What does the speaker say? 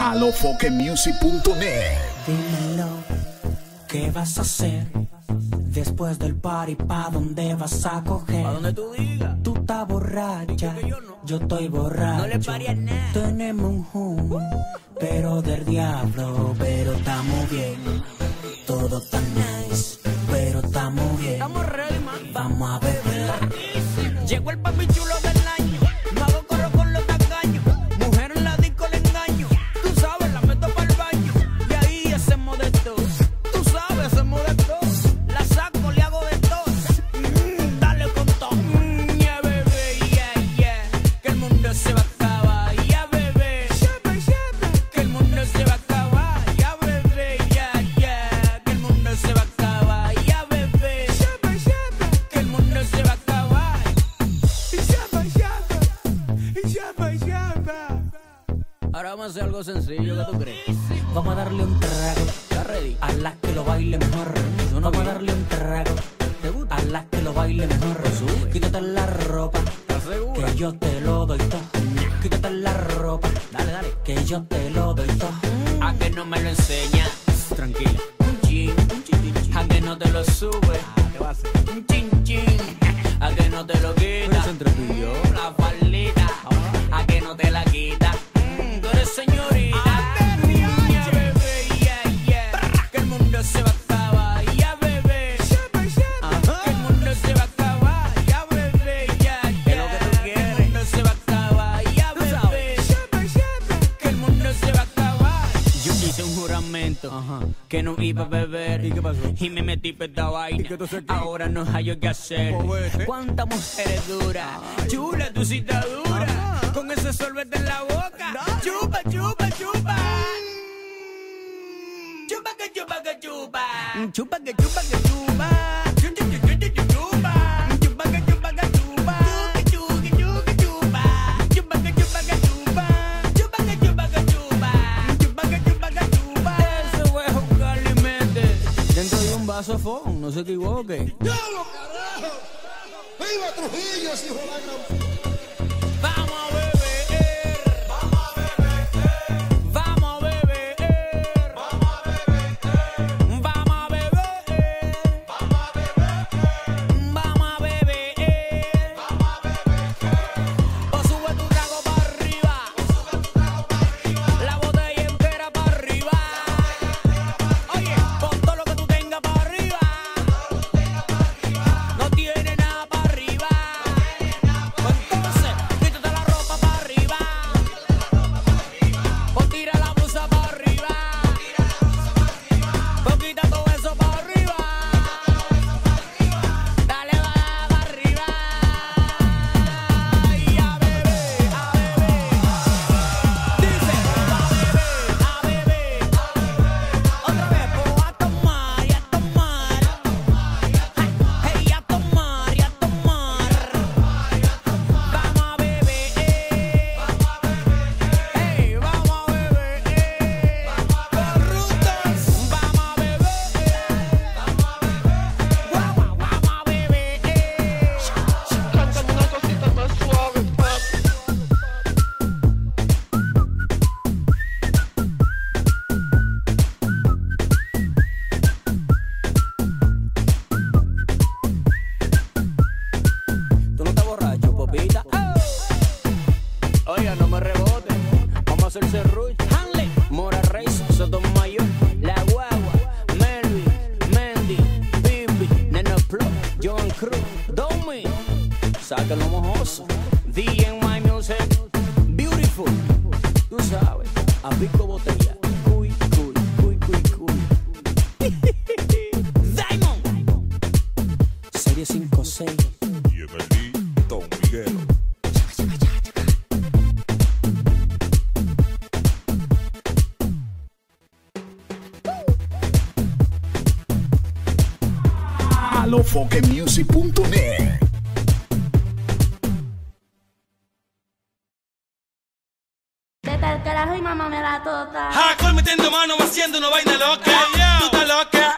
alofoquemusic.net Dímelo, ¿qué vas a hacer? Después del party, ¿pa' dónde vas a coger? A donde tú digas. Tú estás borracha, yo no. yo estoy borracho. No le pare a nada. Tenemos un hum, pero del diablo, pero estamos bien. Todo está nice, pero estamos bien. Estamos ready, man. Vamos a beber. Llegó el papi chulo del Ahora vamos a hacer algo sencillo, ¿qué tú crees? Vamos a darle un trago ¿Estás ready? a la que lo baile mejor. Vamos a darle un trago ¿Te gusta? a la que lo baile mejor. Quítate la ropa. ¿Estás segura? Que yo te lo doy todo. Quítate la ropa. Dale, dale. Que yo te lo doy todo. A que no me lo enseñas. Tranquila. Un chin, un chin, chin, chin. A que no te lo sube. ¿Qué va a hacer? Un chin, chin. A que no te lo quita. Que no iba a beber. ¿Y qué pasó? Y me metí por esta vaina. Ahora no hay yo qué hacer. ¿Cuántas mujeres duras? Chula, tu cita dura. Con ese sorbete en la boca. Chupa, chupa, chupa. Chupa que chupa que chupa. Chupa que chupa que chupa. No se equivoque. ¡Diablo, carajo! ¡Viva Trujillo, hijo de la gran... Vamos a. Sáquenlo mojoso. DNY Music, Beautiful. Tú sabes, a pico botella. Cuy, cuy, cuy, cuy, cuy. Diamond. Serie 5-6. Y Don alofoquemusic.net me la tota. Hardcore metiendo mano, va haciendo una vaina loca. Tú estás loca,